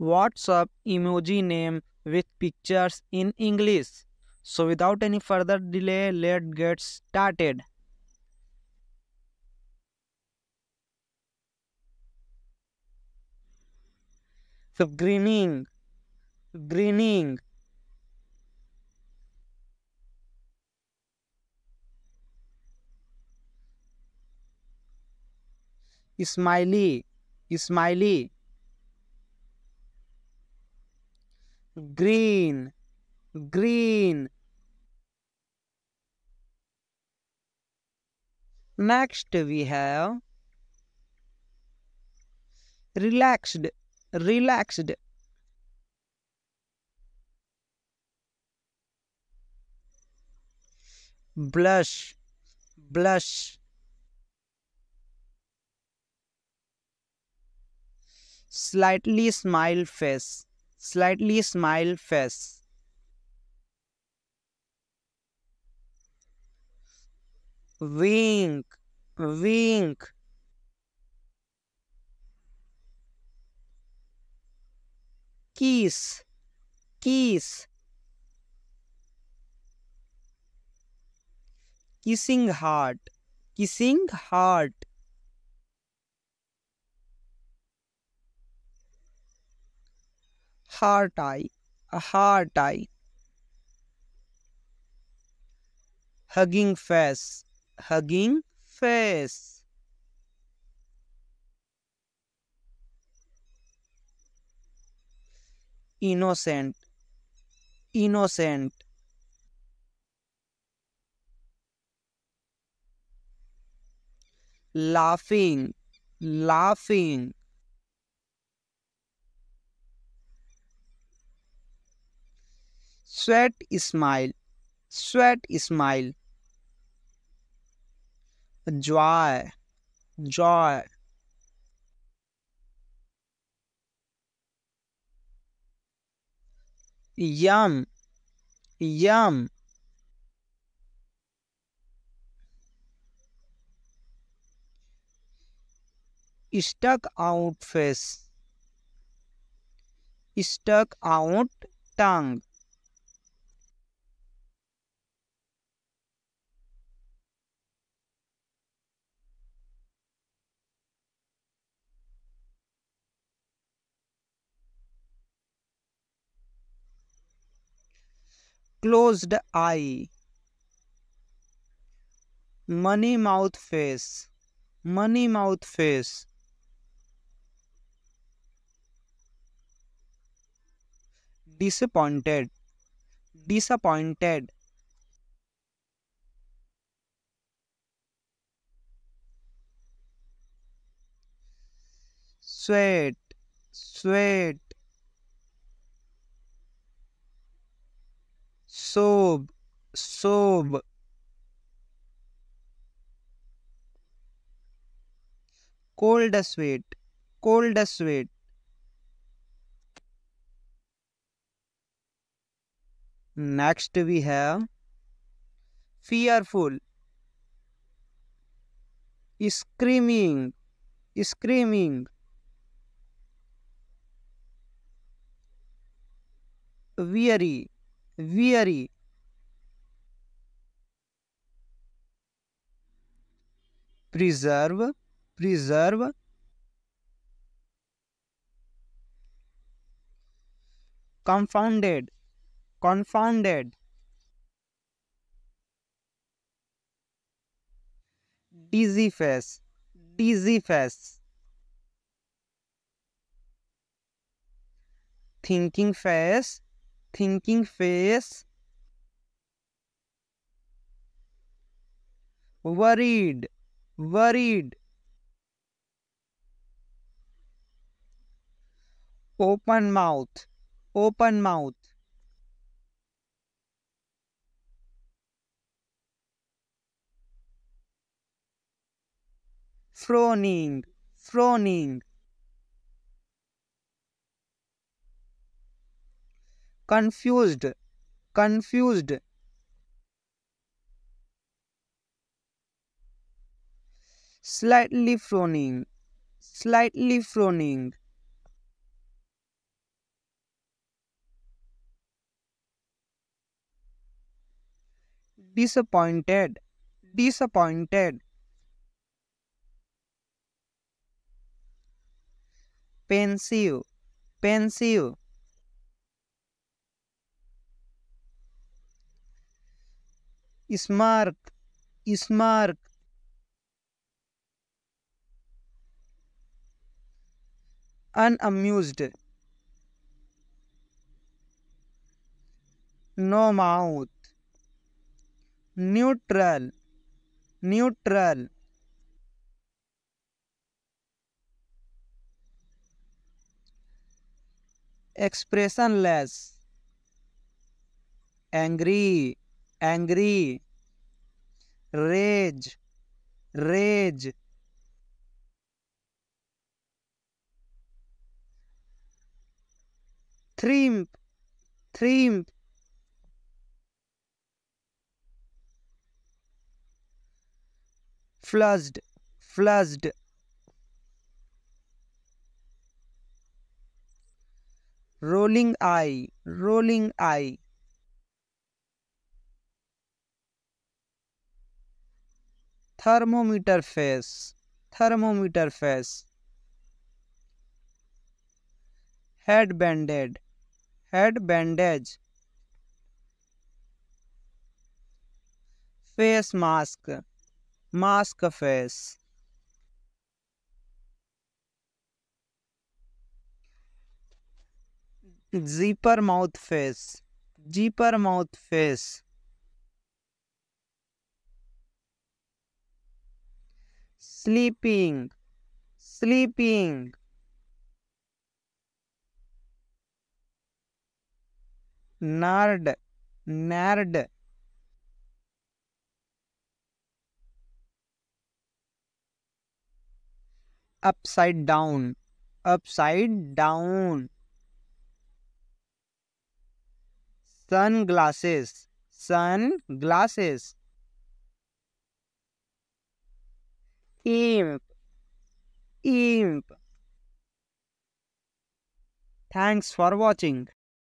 WhatsApp emoji name with pictures in English. So without any further delay, let's get started. So grinning, grinning. Smiley, smiley. Green, green. Next we have relaxed, relaxed. Blush, blush. Slightly smile face, slightly smile face. Wink, wink. Kiss, kiss. Kissing heart, kissing heart. Heart eye, a heart eye. Hugging face, hugging face. Innocent, innocent. Laughing, laughing. Sweat smile sweat smile joy joy yum yum stuck out face stuck out tongue closed eye. Money mouth face. Money mouth face. Disappointed. Disappointed. Sweat. Sweat sob cold sweat cold sweat. Next we have fearful. Screaming screaming. Weary weary preserve preserve confounded confounded dizzy face dizzy face thinking face thinking face worried worried. Open mouth. Open mouth. Frowning frowning confused. Confused slightly frowning, slightly frowning. Disappointed, disappointed. Pensive, pensive. Smart, smart. Unamused no mouth neutral neutral expressionless angry angry rage rage triumph triumph flushed flushed rolling eye. Rolling eye. Thermometer face. Thermometer face. Head bandage head bandage face mask mask face zipper mouth face zipper mouth face sleeping sleeping nerd nerd upside down upside down. Sunglasses sunglasses. Imp imp. Thanks for watching